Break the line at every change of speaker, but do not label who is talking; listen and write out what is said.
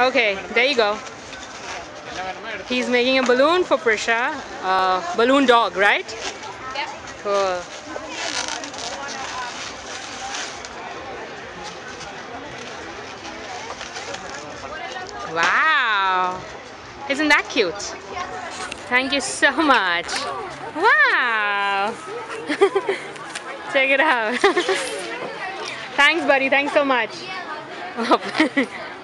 Okay, there you go. He's making a balloon for Prisha. Uh, balloon dog, right?
Yep.
Cool. Wow. Isn't that cute? Thank you so much. Wow. Check it out. Thanks, buddy. Thanks so much.